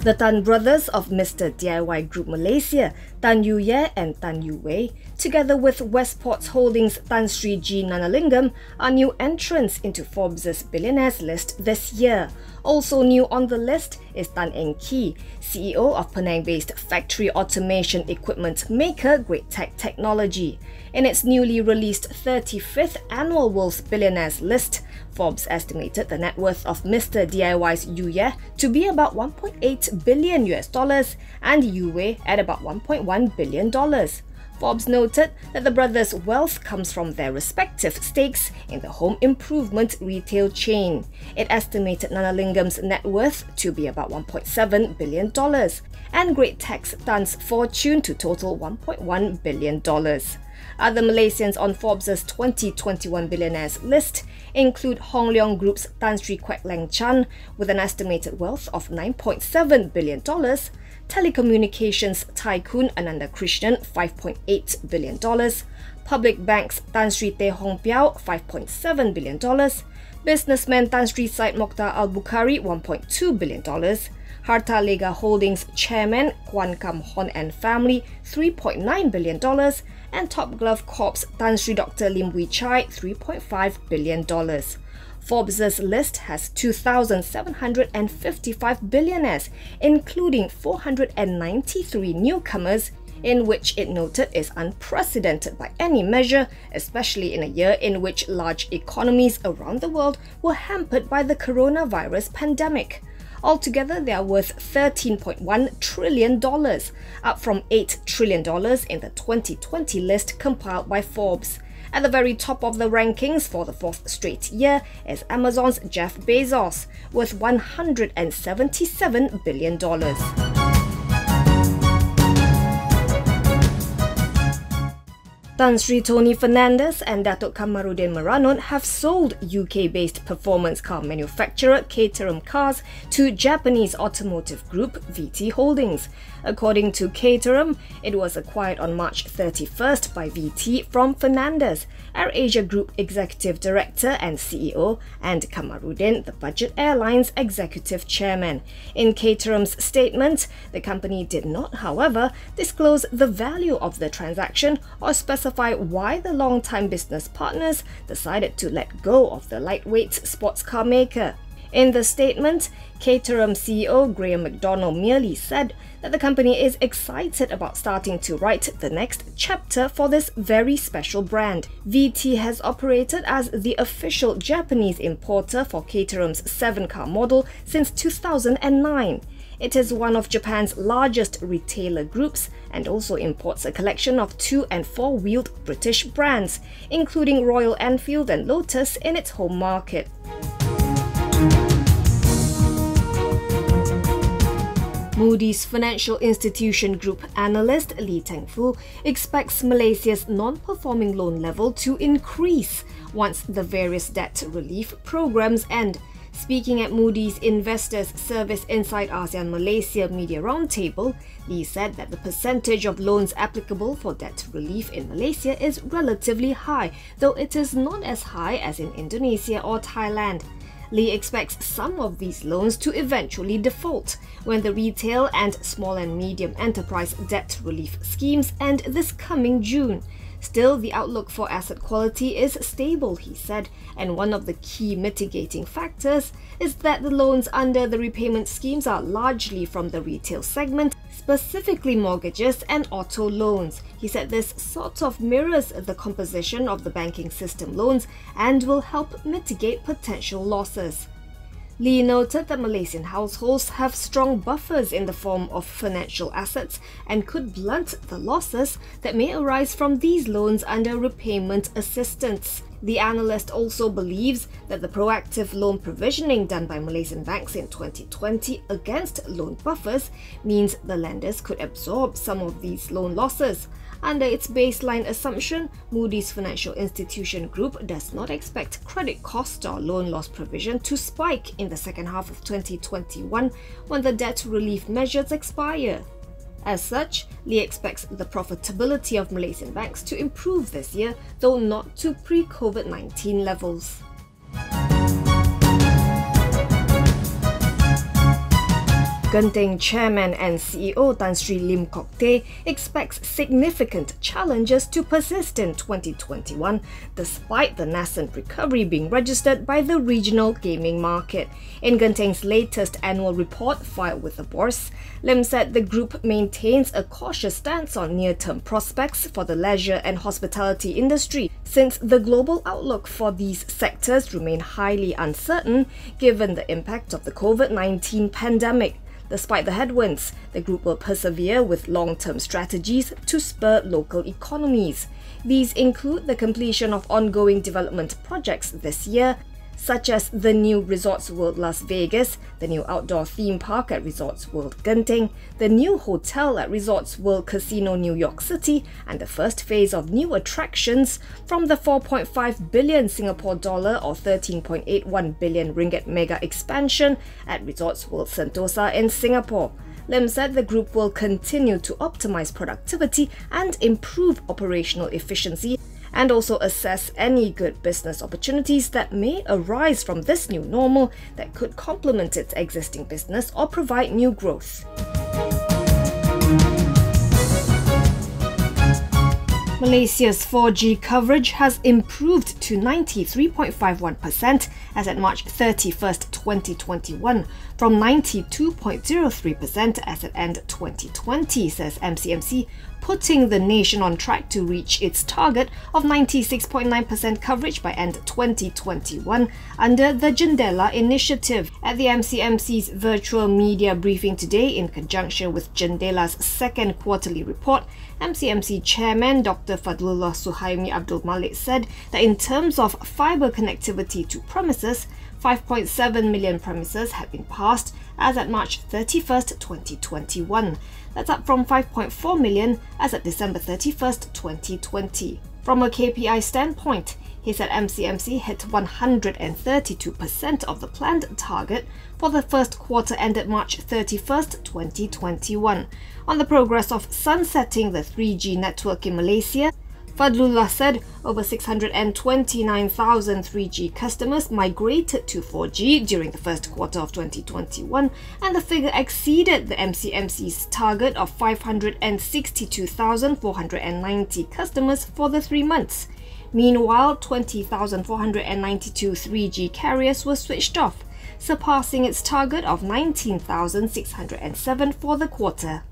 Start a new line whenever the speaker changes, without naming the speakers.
The Tan brothers of Mr. DIY Group Malaysia, Tan Yu Yeh and Tan Yu Wei, together with Westports Holdings Tan Sri G Gnanalingam, are new entrants into Forbes' billionaires list this year. Also new on the list is Tan Eng Kee, CEO of Penang-based factory automation equipment maker Greatech Technology. In its newly released 35th annual World's Billionaires list, Forbes estimated the net worth of Mr. DIY's Yu Yeh to be about 1.8 billion US dollars and Yu Wei at about 1.1 billion dollars. Forbes noted that the brothers' wealth comes from their respective stakes in the home improvement retail chain. It estimated Gnanalingam's net worth to be about $1.7 billion, and Greatech's Tan's fortune to total $1.1 billion. Other Malaysians on Forbes' 2021 billionaires list include Hong Leong Group's Tan Sri Kwek Leng Chan with an estimated wealth of $9.7 billion, telecommunications tycoon Ananda Krishnan $5.8 billion, Public Bank's Tan Sri Teh Hong Piao $5.7 billion, businessman Tan Sri Syed Mokhtar Al Bukhari $1.2 billion, Hartalega Holdings chairman Kwan Kam Hon and family $3.9 billion, and Top Glove Corp's Tan Sri Dr. Lim Wee Chai $3.5 billion. Forbes' list has 2,755 billionaires, including 493 newcomers, in which it noted is unprecedented by any measure, especially in a year in which large economies around the world were hampered by the coronavirus pandemic. Altogether, they are worth $13.1 trillion, up from $8 trillion in the 2020 list compiled by Forbes. At the very top of the rankings for the fourth straight year is Amazon's Jeff Bezos, worth $177 billion. Tan Sri Tony Fernandes and Datuk Kamarudin Meranun have sold UK-based performance car manufacturer Caterham Cars to Japanese automotive group VT Holdings. According to Caterham, it was acquired on March 31st by VT from Fernandes, AirAsia Group Executive Director and CEO, and Kamarudin, the Budget Airlines Executive Chairman. In Caterham's statement, the company did not, however, disclose the value of the transaction or specify why the long-time business partners decided to let go of the lightweight sports car maker. In the statement, Caterham CEO Graham McDonald merely said that the company is excited about starting to write the next chapter for this very special brand. VT has operated as the official Japanese importer for Caterham's 7-car model since 2009. It is one of Japan's largest retailer groups and also imports a collection of two and four wheeled British brands, including Royal Enfield and Lotus in its home market. Moody's Financial Institution Group analyst Lee Teng Foo expects Malaysia's non-performing loan level to increase once the various debt relief programs end. Speaking at Moody's Investors Service Inside ASEAN Malaysia Media Roundtable, Lee said that the percentage of loans applicable for debt relief in Malaysia is relatively high, though it is not as high as in Indonesia or Thailand. Lee expects some of these loans to eventually default when the retail and small and medium enterprise debt relief schemes end this coming June. Still, the outlook for asset quality is stable, he said, and one of the key mitigating factors is that the loans under the repayment schemes are largely from the retail segment, specifically mortgages and auto loans. He said this sort of mirrors the composition of the banking system loans and will help mitigate potential losses. Lee noted that Malaysian households have strong buffers in the form of financial assets and could blunt the losses that may arise from these loans under repayment assistance. The analyst also believes that the proactive loan provisioning done by Malaysian banks in 2020 against loan buffers means the lenders could absorb some of these loan losses. Under its baseline assumption, Moody's Financial Institution Group does not expect credit cost or loan loss provision to spike in the second half of 2021 when the debt relief measures expire. As such, Lee expects the profitability of Malaysian banks to improve this year, though not to pre-COVID-19 levels. Genting Chairman and CEO Tan Sri Lim Kok Thay expects significant challenges to persist in 2021 despite the nascent recovery being registered by the regional gaming market. In Genting's latest annual report filed with the bourse, Lim said the group maintains a cautious stance on near-term prospects for the leisure and hospitality industry since the global outlook for these sectors remain highly uncertain given the impact of the COVID-19 pandemic. Despite the headwinds, the group will persevere with long term strategies to spur local economies. These include the completion of ongoing development projects this year, such as the new Resorts World Las Vegas, the new outdoor theme park at Resorts World Genting, the new hotel at Resorts World Casino New York City, and the first phase of new attractions from the 4.5 billion Singapore dollar or 13.81 billion ringgit mega expansion at Resorts World Sentosa in Singapore. Lim said the group will continue to optimize productivity and improve operational efficiency and also assess any good business opportunities that may arise from this new normal that could complement its existing business or provide new growth. Malaysia's 4G coverage has improved to 93.51% as at March 31, 2021, from 92.03% as at end 2020, says MCMC, putting the nation on track to reach its target of 96.9% coverage by end 2021 under the Jendela initiative. At the MCMC's virtual media briefing today in conjunction with Jendela's second quarterly report, MCMC chairman Dr. Fadlullah Suhaimi Abdul Malik said that in terms of fibre connectivity to premises, 5.7 million premises had been passed as at March 31, 2021. That's up from 5.4 million as at December 31, 2020. From a KPI standpoint, he said MCMC hit 132% of the planned target for the first quarter ended March 31, 2021. On the progress of sunsetting the 3G network in Malaysia, Fadlullah said over 629,000 3G customers migrated to 4G during the first quarter of 2021, and the figure exceeded the MCMC's target of 562,490 customers for the three months. Meanwhile, 20,492 3G carriers were switched off, surpassing its target of 19,607 for the quarter.